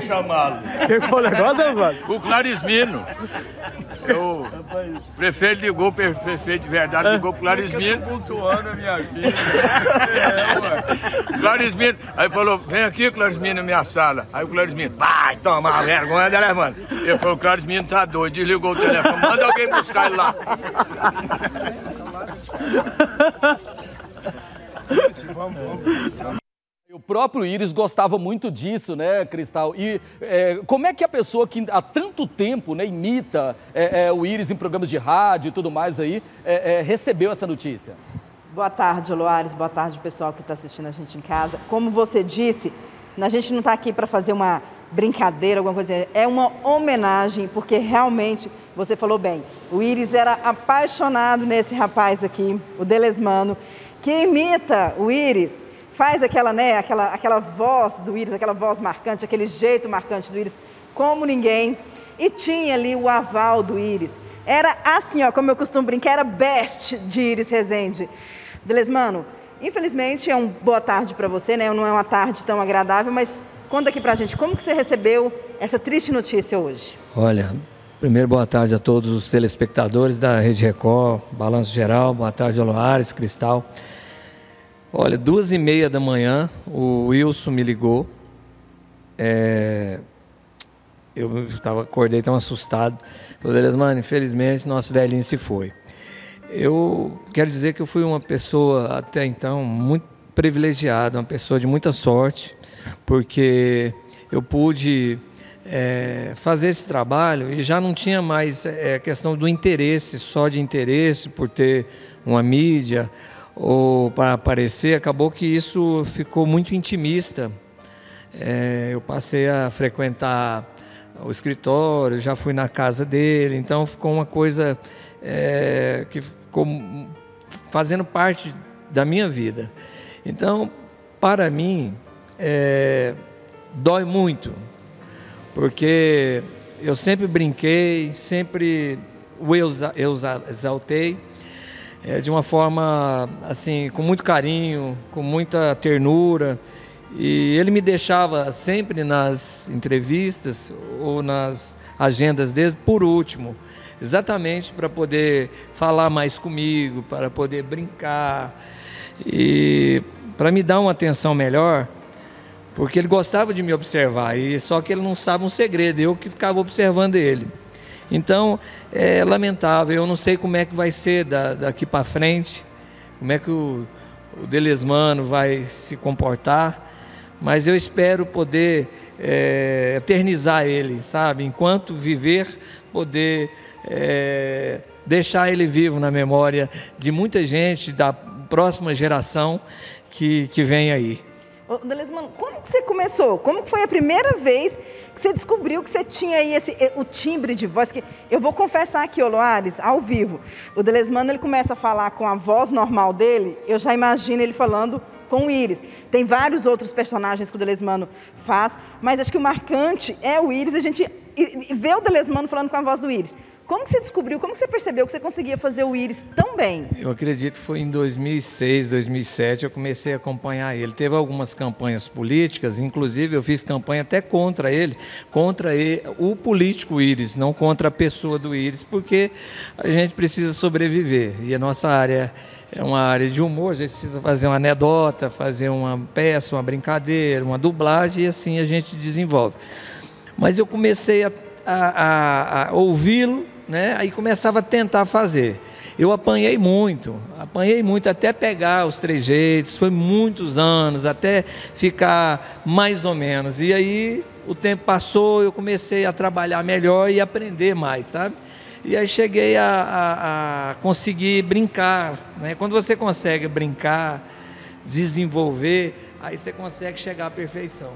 chamá-lo. Quem foi o negócio, Oswaldo? O Clarismino. O prefeito ligou, o prefeito de verdade ligou pro Clarismino. Cultuando a minha vida. Clarismino, aí falou, vem aqui, Clarismino, na minha sala. Aí o Clarismino, vai tomar vergonha, né, mano? Ele falou, o Clarismino tá doido, desligou o telefone, manda alguém buscar ele lá. O próprio Iris gostava muito disso, né, Cristal? E é, como é que a pessoa que há tanto tempo né, imita é, é, o Iris em programas de rádio e tudo mais aí, é, é, recebeu essa notícia? Boa tarde, Loares. Boa tarde, pessoal que está assistindo a gente em casa. Como você disse, a gente não está aqui para fazer uma brincadeira, alguma coisa. É uma homenagem, porque realmente, você falou bem, o Iris era apaixonado nesse rapaz aqui, o Delesmano, que imita o Iris, faz aquela, né, aquela, aquela voz do Iris, aquela voz marcante, aquele jeito marcante do Iris, como ninguém. E tinha ali o aval do Iris. Era assim, ó, como eu costumo brincar, era best de Iris Rezende. Delesmano, infelizmente é uma boa tarde para você, né? Não é uma tarde tão agradável, mas conta aqui pra gente, como que você recebeu essa triste notícia hoje? Olha, primeiro boa tarde a todos os telespectadores da Rede Record, Balanço Geral, boa tarde Aloares, Cristal. Olha, duas e meia da manhã, o Wilson me ligou. É, eu tava, acordei tão assustado. Falei, mano, infelizmente nosso velhinho se foi. Eu quero dizer que eu fui uma pessoa até então muito privilegiada, uma pessoa de muita sorte, porque eu pude é, fazer esse trabalho e já não tinha mais é, questão do interesse, só de interesse por ter uma mídia ou para aparecer. Acabou que isso ficou muito intimista. É, eu passei a frequentar o escritório, já fui na casa dele, então ficou uma coisa é, que ficou fazendo parte da minha vida. Então, para mim, é, dói muito, porque eu sempre brinquei, sempre o exaltei é, de uma forma assim, com muito carinho, com muita ternura. E ele me deixava sempre nas entrevistas ou nas agendas dele por último exatamente para poder falar mais comigo, para poder brincar e para me dar uma atenção melhor, porque ele gostava de me observar e só que ele não sabe um segredo, eu que ficava observando ele. Então é lamentável, eu não sei como é que vai ser daqui para frente, como é que o, o Delesmano vai se comportar, mas eu espero poder é, eternizar ele, sabe? Enquanto viver, poder é, deixar ele vivo na memória de muita gente da próxima geração que, que vem aí. Delesmano, que você começou? Como que foi a primeira vez que você descobriu que você tinha aí esse, o timbre de voz? Que eu vou confessar aqui, ô Loares, ao vivo. O Delesmano, ele começa a falar com a voz normal dele, eu já imagino ele falando com o Íris. Tem vários outros personagens que o Delesmano faz, mas acho que o marcante é o Íris, a gente vê o Delesmano falando com a voz do Íris. Como que você descobriu, como que você percebeu que você conseguia fazer o Íris tão bem? Eu acredito que foi em 2006, 2007 eu comecei a acompanhar ele. Teve algumas campanhas políticas, inclusive eu fiz campanha até contra ele, contra ele, o político Íris, não contra a pessoa do Íris, porque a gente precisa sobreviver e a nossa área é uma área de humor, a gente precisa fazer uma anedota, fazer uma peça, uma brincadeira, uma dublagem e assim a gente desenvolve. Mas eu comecei a, a, a ouvi-lo né? Aí começava a tentar fazer. Eu apanhei muito, apanhei muito até pegar os trejeitos, foi muitos anos, até ficar mais ou menos. E aí o tempo passou, eu comecei a trabalhar melhor e aprender mais, sabe? E aí cheguei a, a, a conseguir brincar. Né? Quando você consegue brincar, desenvolver, aí você consegue chegar à perfeição.